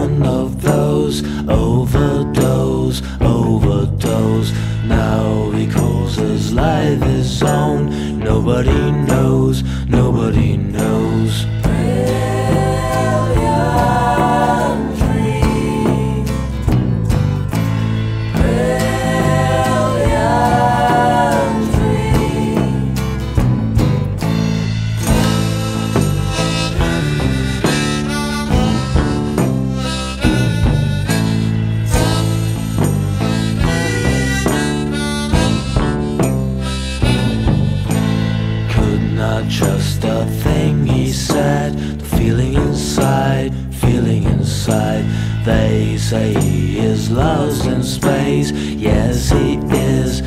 one of those overdose, overdose. Now he calls his life his own. Nobody knows, trust a thing he said. The feeling inside, feeling inside. They say he is lost in space. Yes, he is.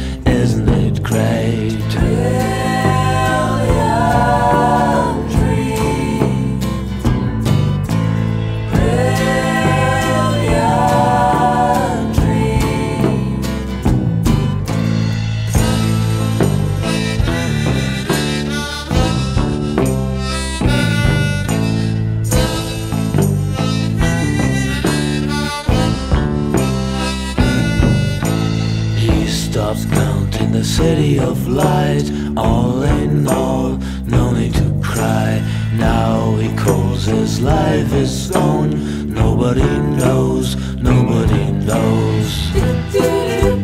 He stops counting the city of light. All in all, no need to cry. Now he calls his life his own. Nobody knows, nobody knows.